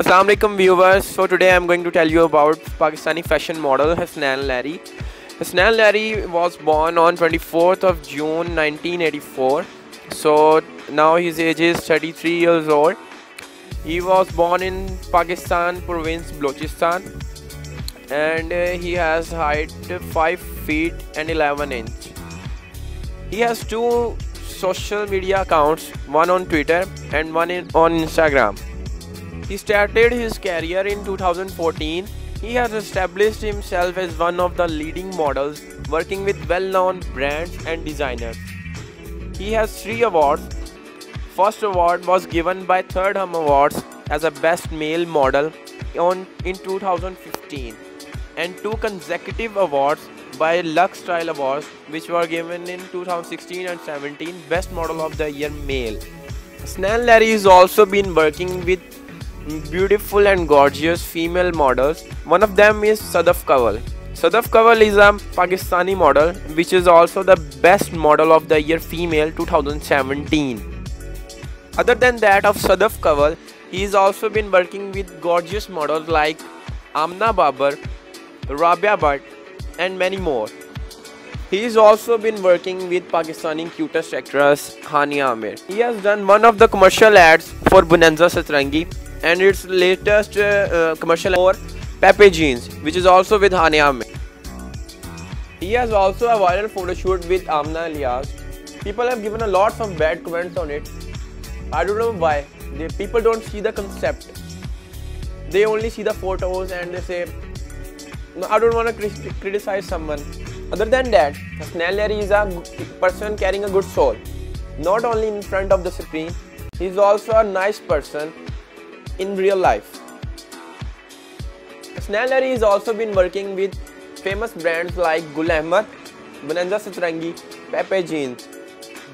Assalamualaikum viewers. So today I'm going to tell you about Pakistani fashion model Hasnain Lehri. Hasnain Lehri was born on 24th of June 1984. So now his age is 33 years old. He was born in Pakistan province Balochistan and uh, he has height 5 feet and 11 inch. He has two social media accounts, one on Twitter and one on Instagram. He started his career in 2014. He has established himself as one of the leading models working with well-known brands and designers. He has three awards. First award was given by Third Hum Awards as a best male model on in 2015 and two consecutive awards by Lux Style Awards which were given in 2016 and 17 Best Model of the Year Male. Hasnain Lehri has also been working with beautiful and gorgeous female models. One of them is Sadaf Kanwal. Sadaf Kanwal is a Pakistani model which is also the best model of the year female 2017. Other than that of Sadaf Kanwal, he has also been working with gorgeous models like Amna Babar, Rabia Butt and many more. He has also been working with Pakistani cutest actress Hania Amir. He has done one of the commercial ads for Bonanza Satrangi and its latest uh, uh, commercial for Pepe Jeans which is also with Amir. He has also a viral photo shoot with Amna Ilyas. People have given a lot of bad comments on it. I don't know why. People don't see the concept. They only see the photos and they say no, I don't want to criticize someone. Other than that, Lehri is a person carrying a good soul. Not only in front of the screen, he is also a nice person in real life. Hasnain has also been working with famous brands like Gul Ahmed, Bonanza Satrangi, Pepe Jeans.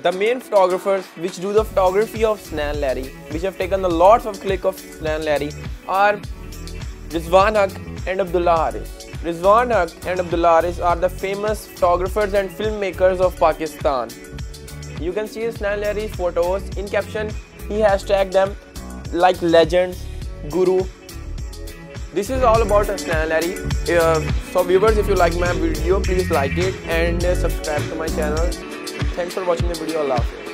The main photographers which do the photography of Hasnain Lehri, which have taken a lot of click of Hasnain Lehri, are Rizwan Haq and Abdullah Haris. Rizwan Haq and Abdullah Haris are the famous photographers and filmmakers of Pakistan. You can see Hasnain Lehri's photos. In caption, he has tagged them like legends, guru. This is all about Hasnain Lehri. Uh, so viewers, if you like my video, please like it and uh, subscribe to my channel. Thanks for watching the video. Allah